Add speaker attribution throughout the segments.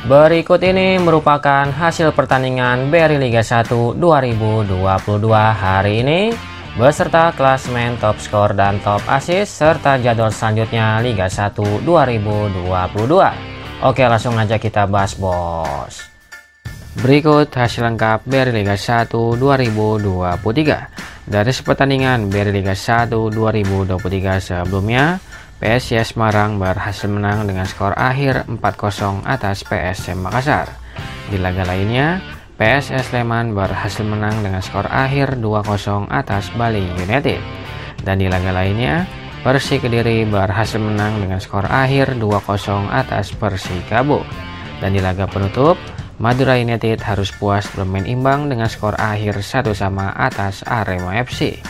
Speaker 1: Berikut ini merupakan hasil pertandingan BRI Liga 1 2022 hari ini beserta klasmen top skor dan top assist serta jadwal selanjutnya Liga 1 2022. Oke langsung aja kita bahas bos. Berikut hasil lengkap BRI Liga 1 2023 dari pertandingan BRI Liga 1 2023 sebelumnya PSIS Semarang berhasil menang dengan skor akhir 4-0 atas PSM Makassar. Di laga lainnya, PSS Sleman berhasil menang dengan skor akhir 2-0 atas Bali United. Dan di laga lainnya, Persi Kediri berhasil menang dengan skor akhir 2-0 atas Persikabo. Dan di laga penutup, Madura United harus puas bermain imbang dengan skor akhir 1 sama atas Arema FC.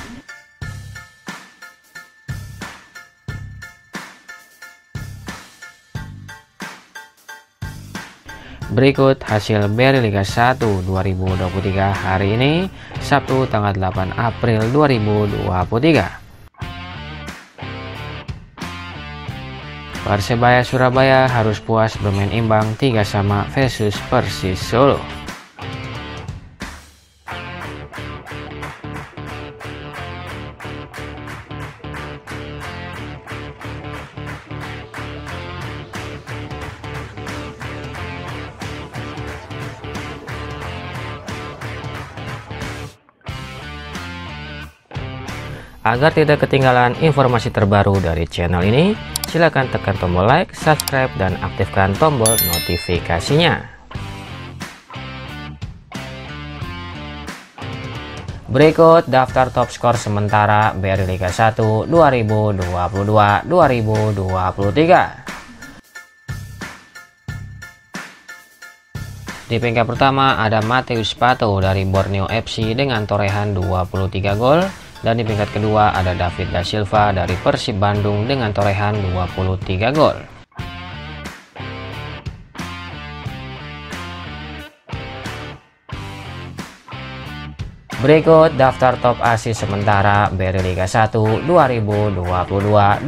Speaker 1: Berikut hasil BRI Liga 1 2023 hari ini, Sabtu tanggal 8 April 2023. Persebaya Surabaya harus puas bermain imbang 3 sama versus Persis Solo. Agar tidak ketinggalan informasi terbaru dari channel ini, silakan tekan tombol like, subscribe, dan aktifkan tombol notifikasinya. Berikut daftar top skor sementara BRI Liga 1 2022-2023. Di peringkat pertama ada Mateus Pato dari Borneo FC dengan torehan 23 gol dan di peringkat kedua ada David Da Silva dari Persib Bandung dengan torehan 23 gol. Berikut daftar top asis sementara BRI Liga 1 2022-2023.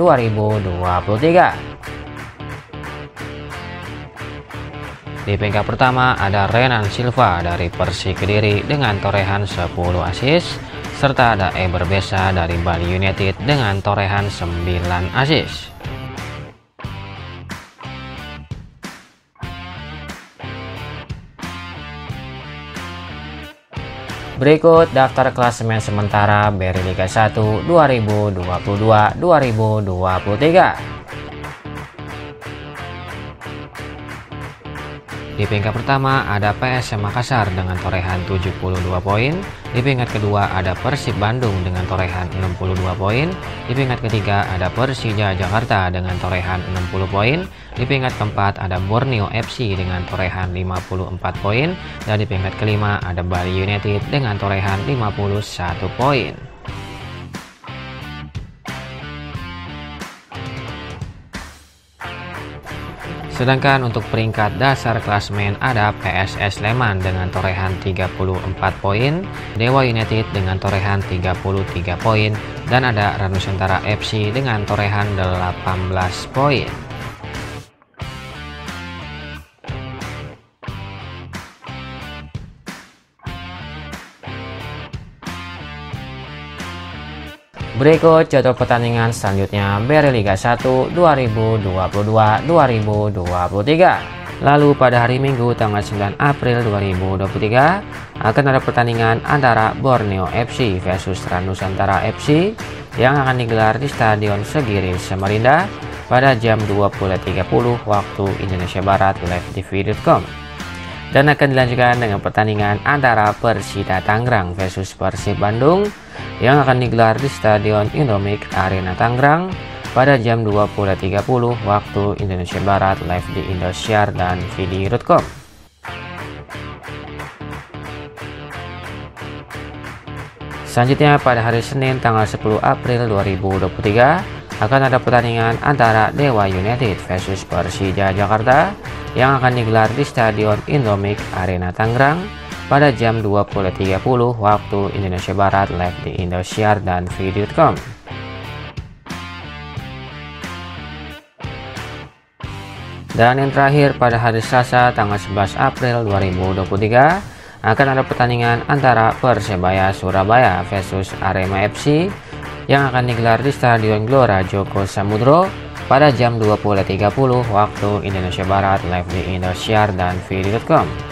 Speaker 1: Di peringkat pertama ada Renan Silva dari Persik Kediri dengan torehan 10 asis serta ada Eber Besa dari Bali United dengan torehan 9 assist. Berikut daftar klasemen sementara BRI Liga 1 2022-2023. Di peringkat pertama ada PSM Makassar dengan torehan 72 poin. Di peringkat kedua ada Persib Bandung dengan torehan 62 poin. Di peringkat ketiga ada Persija Jakarta dengan torehan 60 poin. Di peringkat keempat ada Borneo FC dengan torehan 54 poin. Dan di peringkat kelima ada Bali United dengan torehan 51 poin. Sedangkan untuk peringkat dasar klasmen ada PSS Sleman dengan torehan 34 poin, Dewa United dengan torehan 33 poin, dan ada Ranusantara FC dengan torehan 18 poin. Berikut jadwal pertandingan selanjutnya BRI Liga 1 2022-2023. Lalu pada hari Minggu tanggal 9 April 2023 akan ada pertandingan antara Borneo FC versus Nusantara FC yang akan digelar di Stadion Segiri Samarinda pada jam 20.30 waktu Indonesia Barat live tv.com dan akan dilanjutkan dengan pertandingan antara Persita Tangerang versus Persib Bandung yang akan digelar di Stadion Indomik Arena Tangerang pada jam 20.30 waktu Indonesia Barat live di Indosiar dan Vidi.com. Selanjutnya pada hari Senin tanggal 10 April 2023 akan ada pertandingan antara Dewa United versus Persija Jakarta yang akan digelar di Stadion Indomik Arena Tangerang pada jam 20.30 waktu Indonesia Barat live di Indosiar dan Dan yang terakhir pada hari Selasa tanggal 11 April 2023 akan ada pertandingan antara Persebaya Surabaya versus Arema FC yang akan digelar di Stadion Gelora Joko Samudro pada jam 20.30 waktu Indonesia Barat live di Indosiar dan Vidi.com.